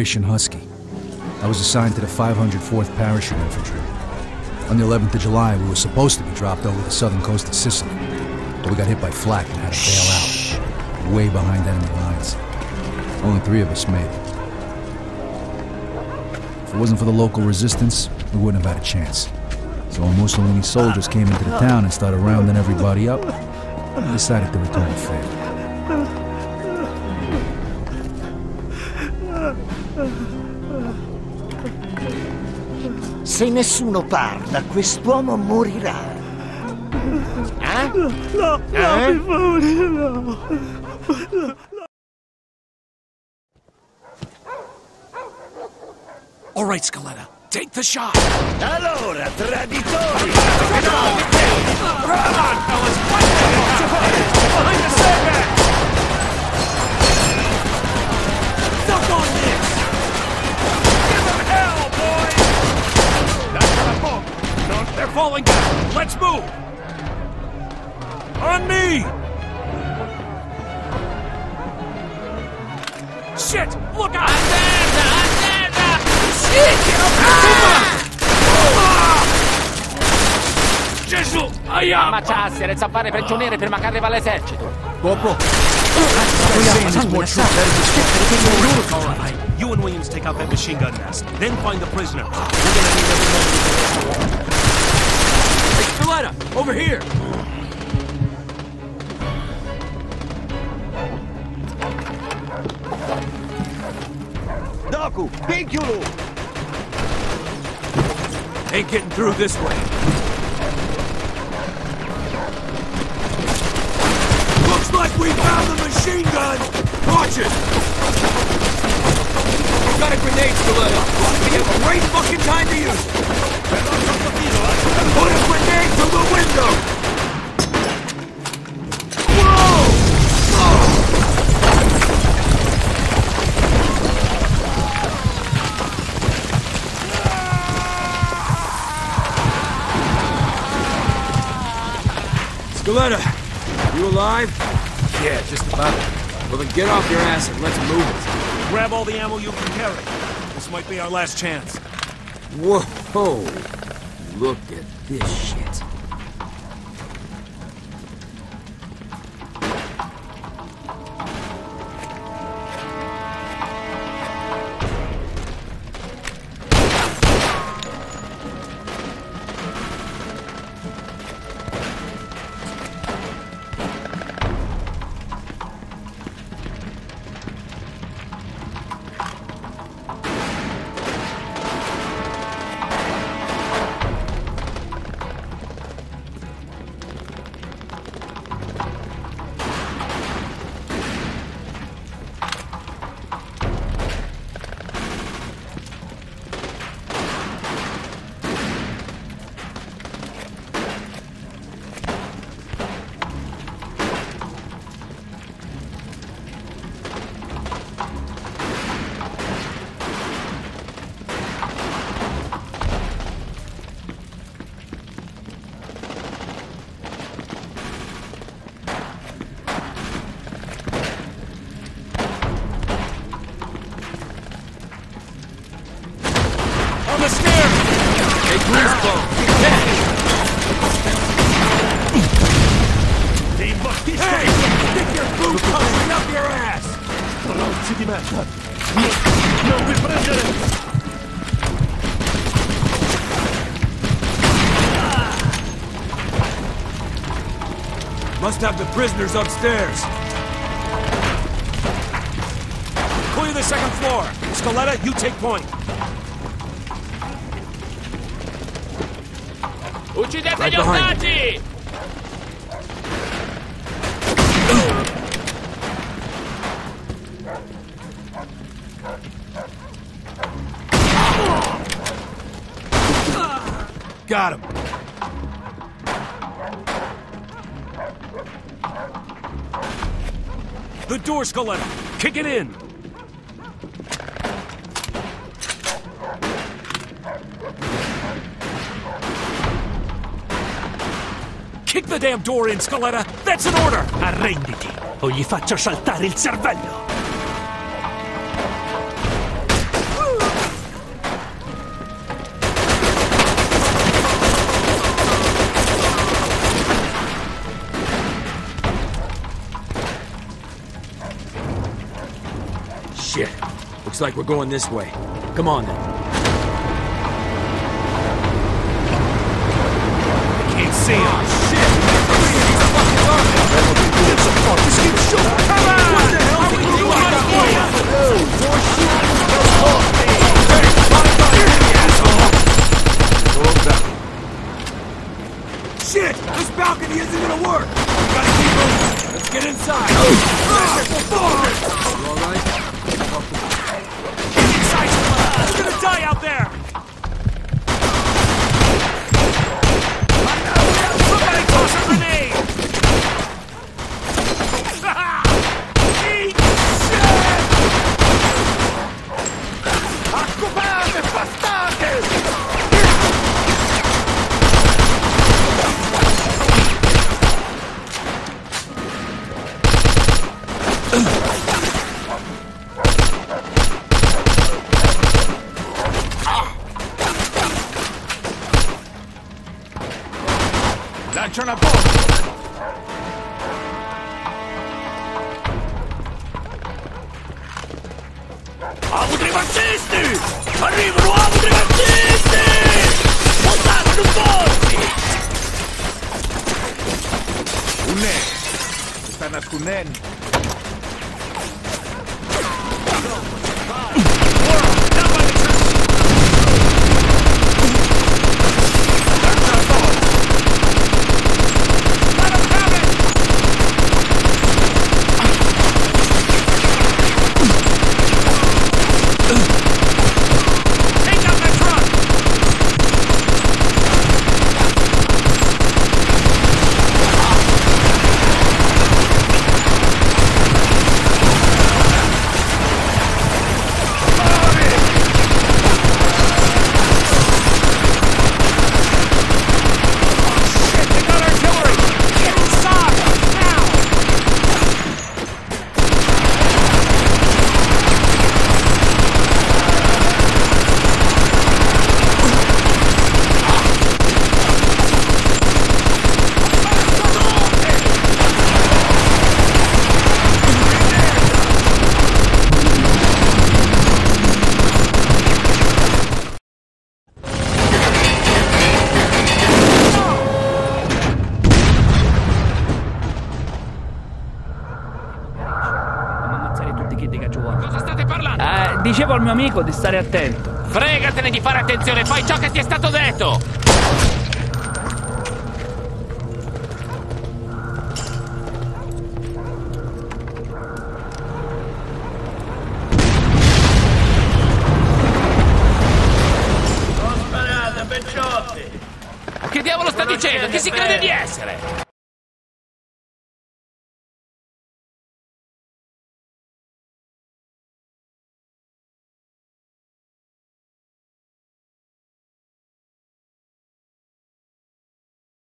Operation Husky. I was assigned to the 504th Parachute Infantry. On the 11th of July, we were supposed to be dropped over the southern coast of Sicily, but we got hit by flak and had to bail out, way behind enemy lines. Only three of us made it. If it wasn't for the local resistance, we wouldn't have had a chance. So when Mussolini's soldiers came into the uh-huh. town and started rounding everybody up, I decided to return the favor. Se nessuno parla, quest'uomo morirà. Eh? No, no, Eh? mi favore, no. All right, Scaletta, take the shot. Allora, traditori! Come on, fellas, fight Behind the sandbag! Falling down! Let's move! On me! Shit! Look out! Shit! Ah! Gesù! Aia! Ammacciarsi, resta a fare prigionieri prima che arriva l'esercito. Bobo! All right, you and Williams take out that machine gun nest. Then find the prisoner. We're gonna need every moment. Hey, Over here! Doku, picchiolo! Ain't getting through this way. Looks like we found the machine gun! Watch it! We got a grenade, Stiletto! We have a great fucking time to use it! Scaletta, you alive? Yeah, just about. Well, then get off your ass and let's move it. Grab all the ammo you can carry. This might be our last chance. Whoa! Look at this shit. Must be your food cuts up your ass! No reprisions! Must have the prisoners upstairs. Clear the second floor. Scaletta, you take point. Uccidete Right gli ostaggi! Got him. The door's door, Scaletta. Kick it in. Kick the damn door in, Scaletta! That's an order! Arrenditi, o gli faccio saltare il cervello! Shit. Looks like we're going this way. Come on then. I can't see him. Shit! This balcony isn't gonna work! We gotta keep moving! Let's get inside! You alright? You're gonna die out there! Lancia una bomba! Autri marxisti! Arrivano autri marxisti! Montate un forti! Dicevo al mio amico di stare attento. Fregatene di fare attenzione, fai ciò che ti è stato detto! Che diavolo sta dicendo? Chi si crede di essere?